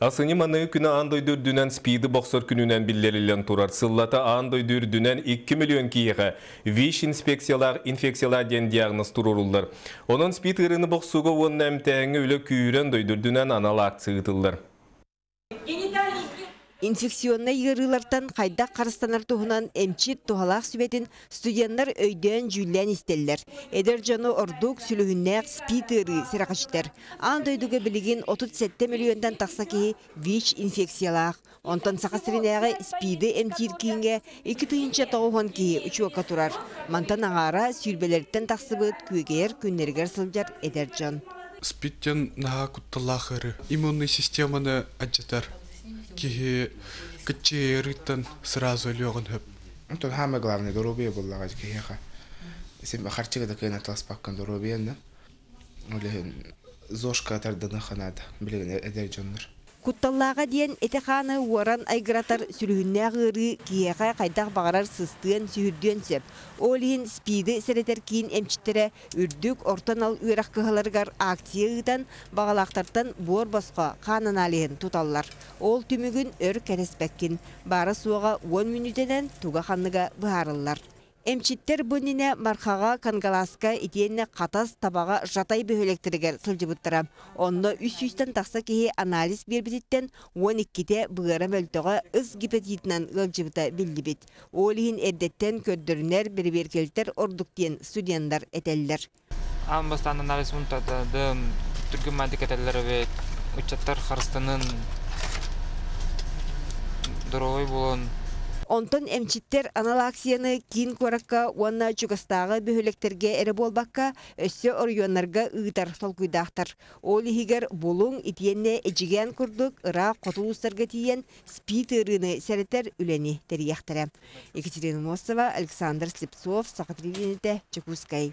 Асыны маны күні андойдыр дүнен спиді боксор күнінен биллерілен турар. Сыллата андойдыр дүнен 2 миллион киеға ВИШ инспекциялар, инфекциялар ден диагноз турурулдар. Onun спид ырыны боксуға оның әмтәңі өлі күйірен дүнен аналак цығытылдар. Инфекционный йырылардан қайда қарыстанар туһунан эмчит тухалақ сүбетін студенттар өйден жүллән истеллер. Эдер жону ордук спид ыры сырақачтар. Ан дойдуга билигин 37 миллиондан тақса ки ВИЧ инфекциялақ. Онтон сақасырынағы спиді эмтир кейінге 2 түйінче тоғуған ки учуака турар. Мантан ағара сүрбелерден тақсыбыт жон. спиттен наға системаны аджатар кихи кычерыттан сразу лёгын хөп здоровье было ради кеха. Если бы харчига да кена тас паккан зошка ханада. Кутталлаға диен этеханы уаран айгыратар сүлүхүннә гыры киеға қайдақ бағарар сыстыын сүйірден сеп. Олин спиди сәретер кейін эмчиттере үрдүк ортан ал үйрақ кыһаларгар акцияыдан бағалақтартан бор басқа қанын алиын. Ол түмігін өр кәреспәккин. Бары суға 10 минутенен туға ханныға бұхарылар. Эмчиттер бұніне мархаға кангаласка итиенне қатас табаға жатай бөхелектірігер сылжыбыттыра. Онны үс-үстен тақса кейі анализ бербетіттен 12-те бұғыра мөлтіға үз гипатитінен ғылжыбыта білдібет. Олиhin әрдеттен көддірінер бір-беркелтер ордуктен студенттар этеллер. Ан бастан анализ түргүм мадикателер ве учаттар харстанын дорогой болон Онтон эмчиттер аналаксияны кин коракка уанна чугастағы бөхөлектерге эре болбакка өссө орионнарга ыытар солкуйдахтар. Ол ихигер булуң итиенне эжиген курдук ыра котулустарга тиен спит ырыны сәретер үлени терияхтара. Екатерина Мосова, Александр Слепцов, Сахатривините, Чекускай.